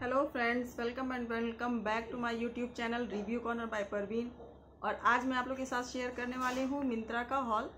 Hello friends welcome and welcome back to my YouTube channel review corner by Parveen और आज मैं आप लोग के साथ शेयर करने वाली हूँ मिंत्रा का हॉल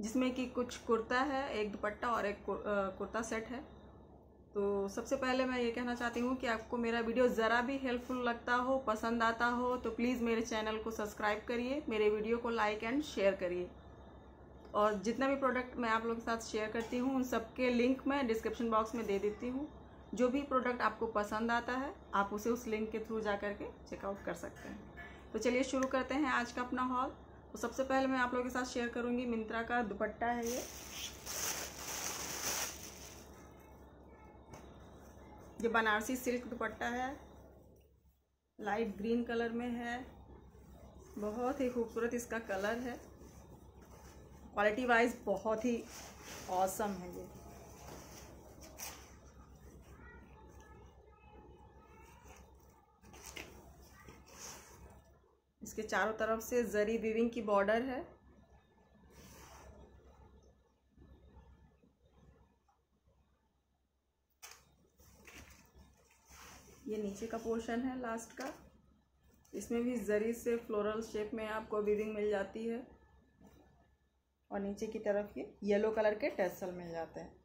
जिसमें कि कुछ कुर्ता है, एक दुपट्टा और एक कुर्ता सेट है। तो सबसे पहले मैं ये कहना चाहती हूँ कि आपको मेरा वीडियो ज़रा भी हेल्पफुल लगता हो, पसंद आता हो तो प्लीज़ मेरे चैनल को सब्सक्राइब करिए, मेरे वीडियो को लाइक एंड शेयर करिए। और जितना भी प्रोडक्ट मैं आप लोगों के साथ शेयर करती हूँ, उन सबके लिंक मैं डिस्क्रिप्शन बॉक्स में दे देती हूँ। जो भी प्रोडक्ट आपको पसंद आता है, आप उसे उस लिंक के थ्रू जा करके चेकआउट कर सकते हैं। तो चलिए शुरू करते हैं आज का अपना हॉल तो सबसे पहले मैं आप लोगों के साथ शेयर करूँगी मिंत्रा का दुपट्टा है ये। ये बनारसी सिल्क दुपट्टा है। लाइट ग्रीन कलर में है। बहुत ही खूबसूरत इसका कलर है। क्वालिटी वाइज बहुत ही औसम है ये। इसके चारों तरफ़ से जरी विविंग की बॉर्डर है। ये नीचे का पोर्शन है लास्ट का। इसमें भी जरी से फ्लोरल शेप में आपको विविंग मिल जाती है। और नीचे की तरफ़ ये येलो कलर के टेसल मिल जाते हैं।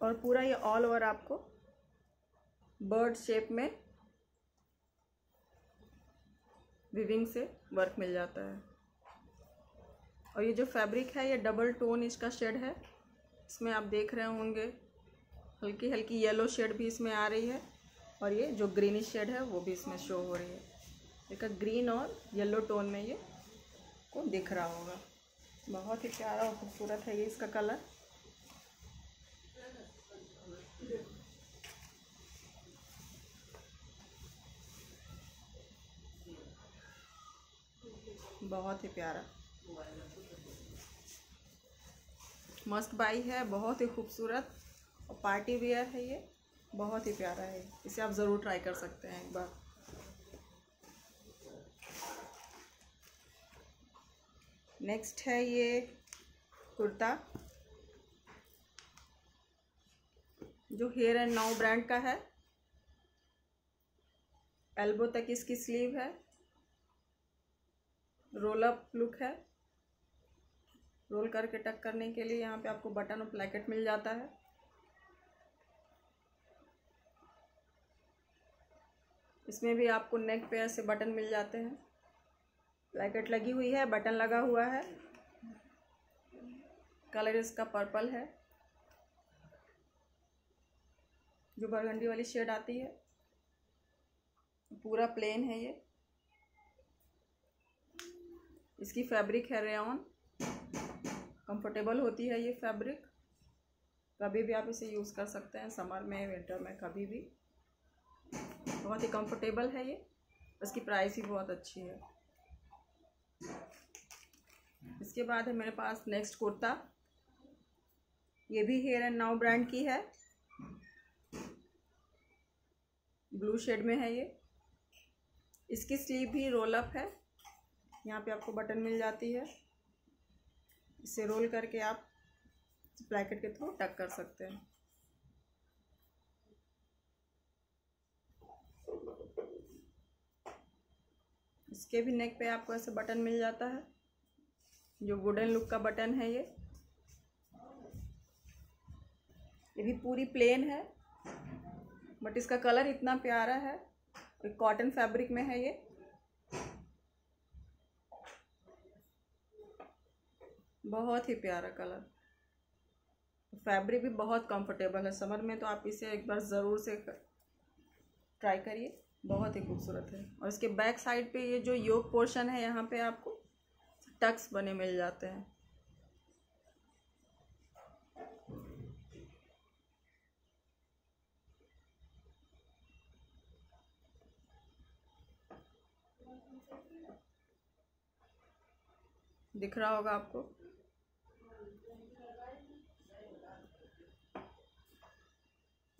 और पूरा ये ऑल ओवर आपको बर्ड शेप में विविंग से वर्क मिल जाता है। और ये जो फैब्रिक है, ये डबल टोन इसका शेड है। इसमें आप देख रहे होंगे हल्की हल्की येलो शेड भी इसमें आ रही है और ये जो ग्रीनिश शेड है, वो भी इसमें शो हो रही है। देखा ग्रीन और येलो टोन में ये को दिख रहा होगा। बहुत ही प्यारा और खूबसूरत है ये इसका कलर। बहुत ही प्यारा। मस्त बाई है, बहुत ही खूबसूरत। और पार्टी वेयर है ये, बहुत ही प्यारा है। इसे आप ज़रूर ट्राई कर सकते हैं एक बार। नेक्स्ट है ये कुर्ता, जो हेयर एंड नाउ ब्रांड का है। एल्बो तक इसकी स्लीव है। रोल अप लुक है। रोल करके टक करने के लिए यहाँ पे आपको बटन और प्लैकेट मिल जाता है। इसमें भी आपको नेक पे ऐसे बटन मिल जाते हैं। प्लैकेट लगी हुई है, बटन लगा हुआ है। कलर इसका पर्पल है। जो बरगंडी वाली शेड आती है, पूरा प्लेन है ये। इसकी फैब्रिक है रेन कंफर्टेबल होती है ये फैब्रिक। कभी भी आप इसे यूज़ कर सकते हैं, समर में, विंटर में, कभी भी। बहुत ही कंफर्टेबल है ये। इसकी प्राइस भी बहुत अच्छी है। इसके बाद है मेरे पास नेक्स्ट कुर्ता। ये भी हेयर एंड नाउ ब्रांड की है। ब्लू शेड में है ये। इसकी स्लीव भी रोल अप है। यहाँ पे आपको बटन मिल जाती है। इसे रोल करके आप ब्लैकेट के थ्रू टक कर सकते हैं। इसके भी नेक पे आपको ऐसे बटन मिल जाता है। जो वुडन लुक का बटन है ये। ये भी पूरी प्लेन है। बट इसका कलर इतना प्यारा है। कॉटन फैब्रिक में है ये। बहुत ही प्यारा कलर। फैब्रिक भी बहुत कंफर्टेबल है। समर में तो आप इसे एक बार ज़रूर से ट्राई करिए। बहुत ही खूबसूरत है। और इसके बैक साइड पे ये जो योग पोर्शन है, यहाँ पे आपको टक्स बने मिल जाते हैं। दिख रहा होगा आपको?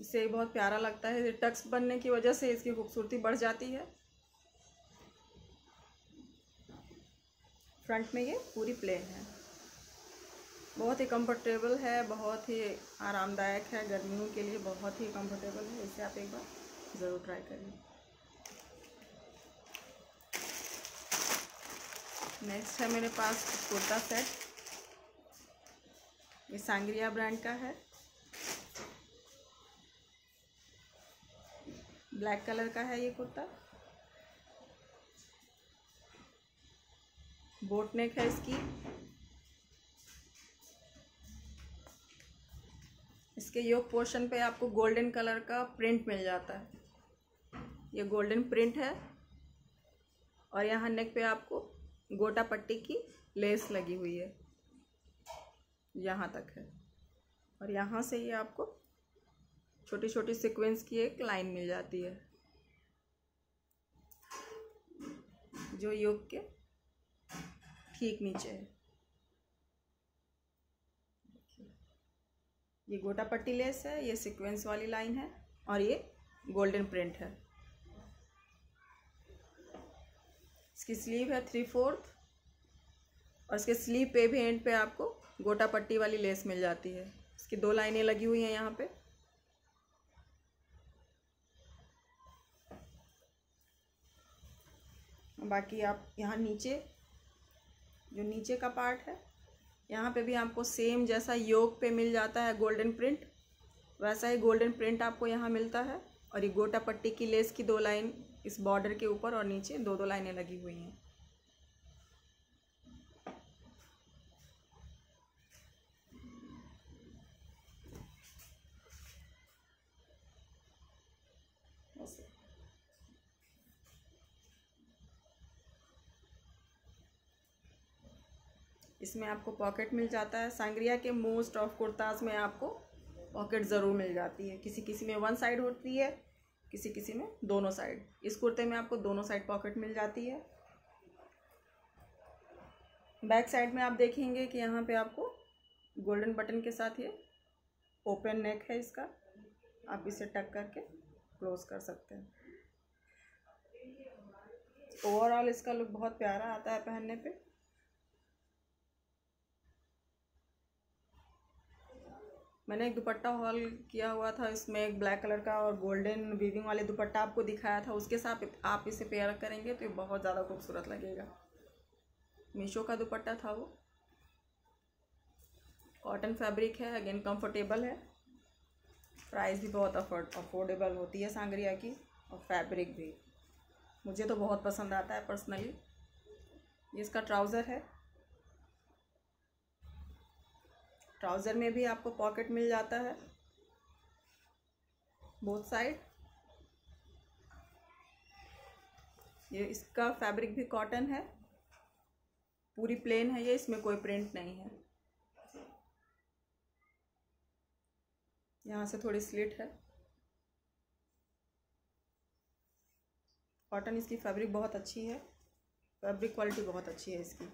इससे बहुत प्यारा लगता है। टक्स बनने की वजह से इसकी खूबसूरती बढ़ जाती है। फ्रंट में ये पूरी प्लेन है। बहुत ही कंफर्टेबल है, बहुत ही आरामदायक है। गर्मियों के लिए बहुत ही कंफर्टेबल है। इसे आप एक बार ज़रूर ट्राई करिए। नेक्स्ट है मेरे पास कुर्ता सेट ये सांग्रिया ब्रांड का है। ब्लैक कलर का है ये कुर्ता। बोट नेक है इसकी। इसके योग पोर्शन पे आपको गोल्डन कलर का प्रिंट मिल जाता है। ये गोल्डन प्रिंट है। और यहाँ नेक पे आपको गोटा पट्टी की लेस लगी हुई है। यहाँ तक है। और यहाँ से ये आपको छोटी छोटी सीक्वेंस की एक लाइन मिल जाती है। जो योग के ठीक नीचे है। ये गोटा पट्टी लेस है, ये सीक्वेंस वाली लाइन है और ये गोल्डन प्रिंट है। इसकी स्लीव है थ्री फोर्थ और इसके स्लीव पे भी एंड पे आपको गोटा पट्टी वाली लेस मिल जाती है। इसकी दो लाइनें लगी हुई हैं यहाँ पे। बाकी आप यहाँ नीचे, जो नीचे का पार्ट है, यहाँ पे भी आपको सेम जैसा योग पे मिल जाता है गोल्डन प्रिंट वैसा ही गोल्डन प्रिंट आपको यहाँ मिलता है। और ये गोटा पट्टी की लेस की दो लाइन इस बॉर्डर के ऊपर और नीचे दो दो लाइनें लगी हुई हैं। इसमें आपको पॉकेट मिल जाता है। सांग्रिया के मोस्ट ऑफ़ कुर्ताज में आपको पॉकेट ज़रूर मिल जाती है। किसी किसी में वन साइड होती है, किसी किसी में दोनों साइड इस कुर्ते में आपको दोनों साइड पॉकेट मिल जाती है। बैक साइड में आप देखेंगे कि यहाँ पे आपको गोल्डन बटन के साथ ये ओपन नेक है इसका। आप इसे टक करके क्लोज कर सकते हैं। ओवरऑल इसका लुक बहुत प्यारा आता है पहनने पे। मैंने एक दुपट्टा हॉल किया हुआ था, इसमें एक ब्लैक कलर का और गोल्डन वीविंग वाले दुपट्टा आपको दिखाया था, उसके साथ आप इसे पेयर करेंगे तो ये बहुत ज़्यादा खूबसूरत लगेगा। मीशो का दुपट्टा था वो। कॉटन फैब्रिक है अगेन कंफर्टेबल है। प्राइस भी बहुत अफोर्ड अफोर्डेबल होती है सांगरिया की, और फैब्रिक भी। मुझे तो बहुत पसंद आता है पर्सनली इसका ट्राउज़र है। ट्राउज़र में भी आपको पॉकेट मिल जाता है। Both side. ये इसका फैब्रिक भी कॉटन है। पूरी प्लेन है ये, इसमें कोई प्रिंट नहीं है। यहाँ से थोड़ी स्लिट है। कॉटन इसकी फैब्रिक बहुत अच्छी है। फैब्रिक क्वालिटी बहुत अच्छी है इसकी।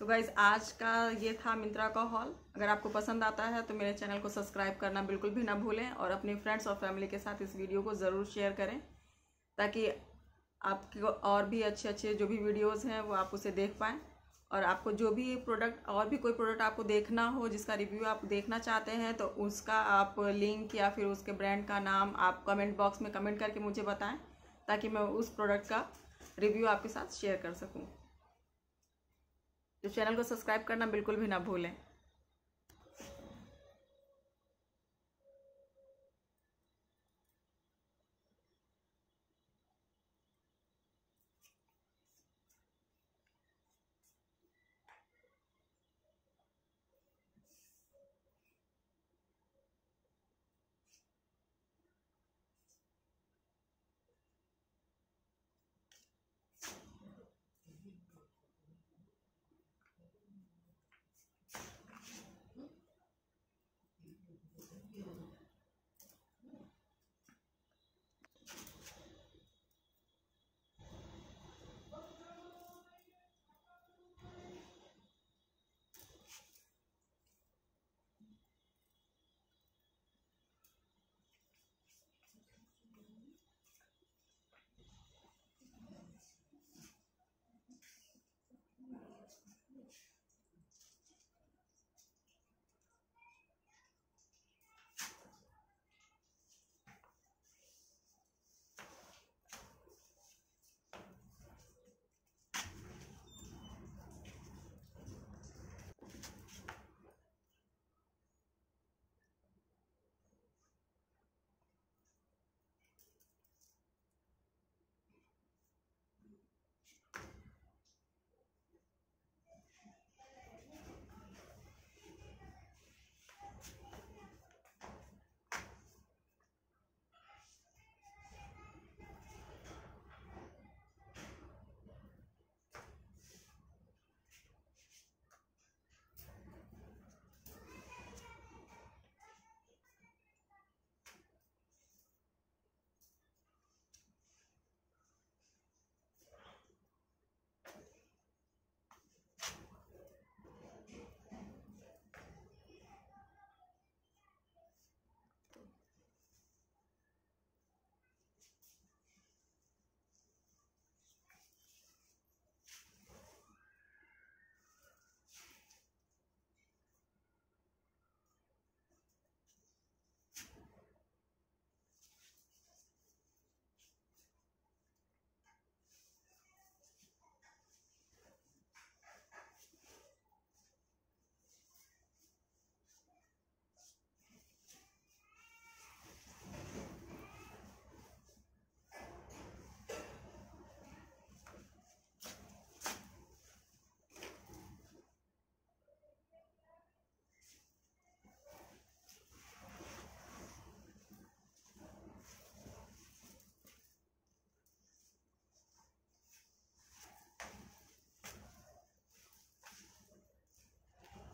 तो गाइज़ आज का ये था मिंत्रा का हॉल अगर आपको पसंद आता है तो मेरे चैनल को सब्सक्राइब करना बिल्कुल भी ना भूलें और अपने फ्रेंड्स और फैमिली के साथ इस वीडियो को ज़रूर शेयर करें, ताकि आपके और भी अच्छे अच्छे जो भी वीडियोस हैं, वो आप उसे देख पाएँ। और आपको जो भी प्रोडक्ट और भी कोई प्रोडक्ट आपको देखना हो, जिसका रिव्यू आप देखना चाहते हैं तो उसका आप लिंक या फिर उसके ब्रांड का नाम आप कमेंट बॉक्स में कमेंट करके मुझे बताएँ, ताकि मैं उस प्रोडक्ट का रिव्यू आपके साथ शेयर कर सकूँ। तो चैनल को सब्सक्राइब करना बिल्कुल भी ना भूलें।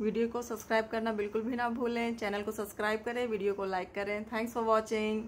वीडियो को सब्सक्राइब करना बिल्कुल भी ना भूलें। चैनल को सब्सक्राइब करें, वीडियो को लाइक करें। Thanks for watching